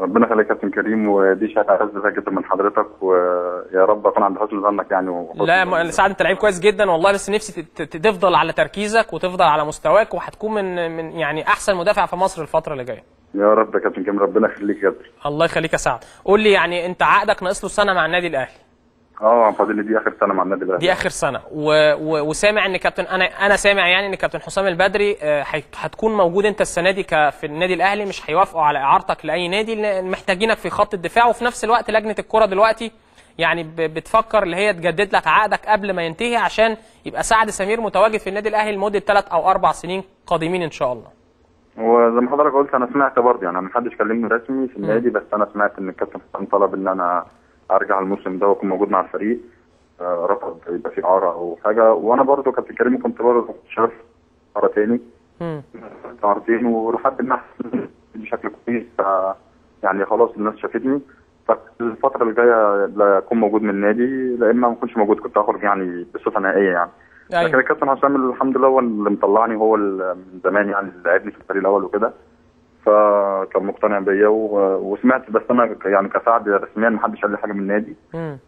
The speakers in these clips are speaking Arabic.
ربنا يخليك يا كابتن كريم ودي شهادة بها جدا من حضرتك ويا رب أكون عند حسن ظنك يعني. لا م- سعد أنت لعيب كويس جدا والله بس نفسي تفضل على تركيزك وتفضل على مستواك وهتكون من من يعني أحسن مدافع في مصر الفترة اللي جاية. يا رب يا كابتن كريم ربنا يخليك يا كابتن الله يخليك يا سعد. قول لي يعني أنت عقدك ناقص له سنة مع النادي الأهلي. آه فاضل لي دي آخر سنة مع النادي الأهلي. دي آخر سنة. و... و... وسامع إن كابتن أنا أنا سامع يعني إن كابتن حسام البدري آه، هتكون موجود أنت السنة دي ك... في النادي الأهلي مش هيوافقوا على إعارتك لأي نادي محتاجينك في خط الدفاع. وفي نفس الوقت لجنة الكرة دلوقتي يعني ب... بتفكر اللي هي تجدد لك عقدك قبل ما ينتهي عشان يبقى سعد سمير متواجد في النادي الأهلي لمدة ثلاث أو أربع سنين قادمين إن شاء الله. وزي ما حضرتك قلت أنا سمعت برضه يعني ما حدش كلمني رسمي في النادي بس أنا سمعت إن الكابتن حسام طلب إن أنا أرجع الموسم ده وأكون موجود مع الفريق آه، رفض يبقى في اعاره أو حاجة. وأنا برضه كابتن كريم كنت برضه شايف اعاره تاني. اعارتين ولحد ما بشكل كويس ف يعني خلاص الناس شافتني. فالفترة اللي جاية لا أكون موجود من النادي لا إما ما أكونش موجود كنت هخرج يعني بصفة نهائية يعني. لكن أيوه الكابتن حسام الحمد لله هو اللي مطلعني هو اللي من زمان يعني اللي لعبني في الفريق الأول وكده. فكان مقتنع بيا وسمعت بس أنا يعني كسعد رسميا ما حدش قال لي حاجة من النادي.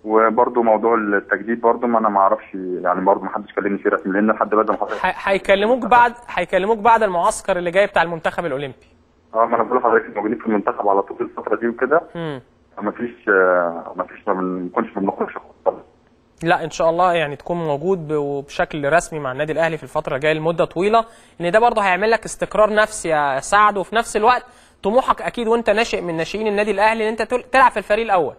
وبرده موضوع التجديد برده ما أنا ما أعرفش يعني برده ما حدش كلمني فيه رسمي لأن لحد دلوقتي ما حضرتك ح- هيكلموك بعد هيكلموك بعد المعسكر اللي جاي بتاع المنتخب الأولمبي آه ما أنا بقول لحضرتك موجودين في المنتخب على طول الفترة دي وكده مم. ما فيش آه، ما فيش ما بنكونش ما بنخرجش. لا إن شاء الله يعني تكون موجود وبشكل رسمي مع النادي الأهلي في الفترة الجاية لمدة طويلة إن ده برضه هيعمل لك استقرار نفسي يا سعد وفي نفس الوقت طموحك أكيد وأنت ناشئ من ناشئين النادي الأهلي إن أنت تل- تلعب في الفريق الأول.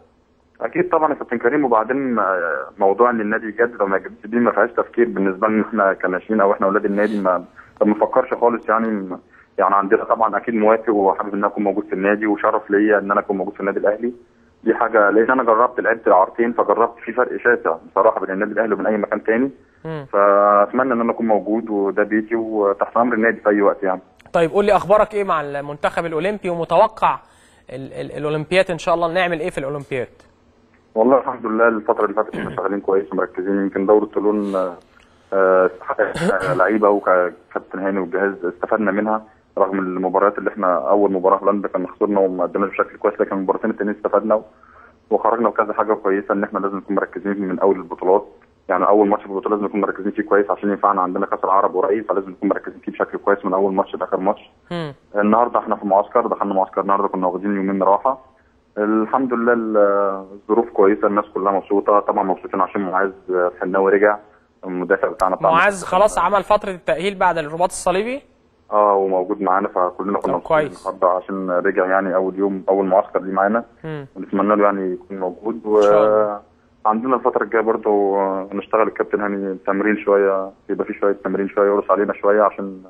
أكيد طبعا يا كابتن كريم وبعدين آه، موضوع إن النادي يجدد ما يجددش دي ما فيهاش تفكير بالنسبة لنا إحنا كناشئين أو إحنا أولاد النادي ما ما بنفكرش خالص يعني يعني عندنا طبعا أكيد موافق وحابب إن أنا أكون موجود في النادي وشرف ليا إن أنا أكون موجود في النادي الأهلي. دي حاجة لأن أنا جربت لعبت العارتين فجربت في فرق شاسع بصراحة بين النادي الأهلي وبين أي مكان تاني. فأتمنى إن أنا أكون موجود وده بيتي وتحت أمر النادي في أي وقت يعني. طيب قول لي أخبارك إيه مع المنتخب الأولمبي؟ ومتوقع ال- ال- الأولمبياد إن شاء الله نعمل إيه في الأولمبياد؟ والله الحمد لله الفترة اللي فاتت إحنا شغالين كويس ومركزين. يمكن دورة طولون آه، آه، آه، لعيبة وكابتن هاني والجهاز استفدنا منها. رغم المباريات اللي إحنا أول مباراة هولندا كنا خسرنا وما قدمناش بشكل كويس لكن المباراتين التانيين استفدنا وخرجنا بكذا حاجة كويسة إن إحنا لازم نكون مركزين من أول البطولات. يعني أول ماتش في البطولة لازم نكون مركزين فيه كويس عشان ينفعنا عندنا كأس العرب قريب فلازم نكون مركزين فيه بشكل كويس من أول ماتش لآخر ماتش. النهارده إحنا في معسكر دخلنا معسكر النهارده كنا واخدين يومين راحة. الحمد لله ال- الظروف كويسة الناس كلها مبسوطة. طبعا مبسوطين عشان معاذ حناوي رجع المدافع بتاعنا بتاع معاذ خلاص عمل فترة التأهيل بعد الرباط الصليبي؟ آه وموجود معانا فكلنا كنا مبسوطين. النهارده عشان رجع يعني أول يوم أول معسكر ليه معانا. ونتمنى له يعني يكون موجود الله. وعندنا الفترة الجاية برضه نشتغل الكابتن هاني تمرين شوية يبقى في شوية تمرين شوية يقرص علينا شوية عشان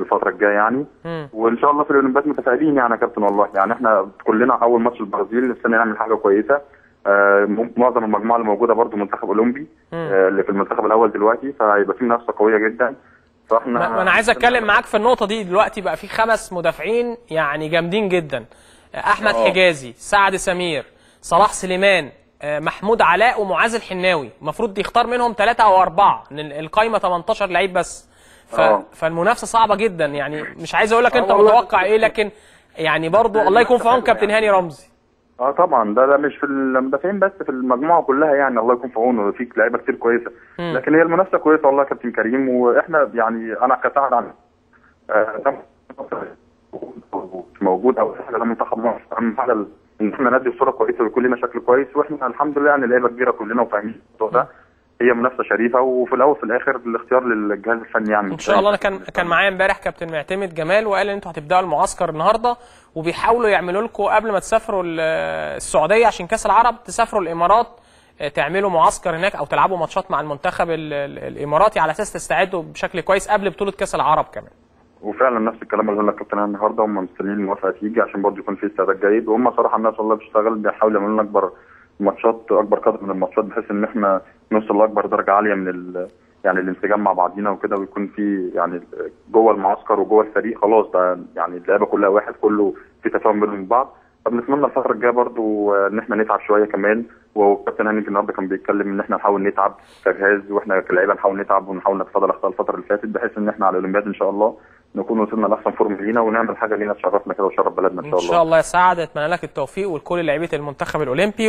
الفترة الجاية يعني مم. وإن شاء الله في الأولمبياد متفائلين يعني يا كابتن والله يعني إحنا كلنا أول ماتش البرازيل نفسنا نعمل حاجة كويسة آه، معظم المجموعة اللي موجودة برضو منتخب أولمبي آه، اللي في المنتخب الأول دلوقتي فهيبقى في منافسة قوية جدا فاحنا أنا عايز أتكلم معاك في النقطة دي دلوقتي بقى في خمس مدافعين يعني جامدين جدا أحمد آه. حجازي سعد سمير صلاح سليمان آه، محمود علاء ومعاذ الحناوي المفروض يختار منهم ثلاثة أو أربعة لأن القايمة 18 لعيب بس ف... آه. فالمنافسة صعبة جدا يعني مش عايز أقول لك آه أنت. متوقع إيه لكن يعني برضو الله يكون في عون كابتن هاني رمزي آه طبعا. ده ده مش في المدافعين بس في المجموعة كلها يعني. الله يكون في عونه. في لعيبة كتير كويسة. مم. لكن هي المنافسة كويسة والله يا كابتن كريم. وإحنا يعني أنا كسعد عن آه، موجود أو ده منتخب مصر اهم حاجة إن إحنا ندي صوره كويسة ويكون لنا شكل كويس. وإحنا الحمد لله يعني لعيبة كبيرة كلنا وفاهمين الموضوع ده. هي منافسة شريفة وفي الأول وفي الآخر الاختيار للجهاز الفني يعني. إن شاء الله. أنا كان كان معايا امبارح كابتن معتمد جمال وقال ان أنتوا هتبدأوا المعسكر النهارده وبيحاولوا يعملوا لكم قبل ما تسافروا ال- السعودية عشان كأس العرب تسافروا الإمارات آه، تعملوا معسكر هناك أو تلعبوا ماتشات مع المنتخب ال- ال- الإماراتي على أساس تستعدوا بشكل كويس قبل بطولة كأس العرب كمان. وفعلا نفس الكلام اللي قلنا الكابتن النهارده هم مستنيين الموافقة تيجي عشان برضه يكون في استعداد جيد. وهم صراحة الناس والله بتشتغل بيحاولوا يعملوا لنا أكبر ماتشات أكبر قدر من الماتشات بحيث إن إحنا نوصل لأكبر درجة عالية من ال يعني الانسجام مع بعضينا وكده ويكون في يعني جوه المعسكر وجوه الفريق خلاص ده يعني اللعيبة كلها واحد كله في تفاهم بينهم بعض. فبنتمنى الفترة الجاية برضو إن إحنا نتعب شوية كمان والكابتن هاني النهارده كان بيتكلم إن إحنا نحاول نتعب كجهاز وإحنا كلاعيبة نحاول نتعب ونحاول نتفادى الأخطاء الفترة اللي فاتت بحيث إن إحنا على الأولمبياد إن شاء الله نكون وصلنا لأحسن فورم لينا ونعمل حاجة لينا تشرفنا كده وتشرف بلدنا إن شاء إن الله شاء الله يا سعد أتمنى لك التوفيق ولكل لاعيبه المنتخب الأولمبي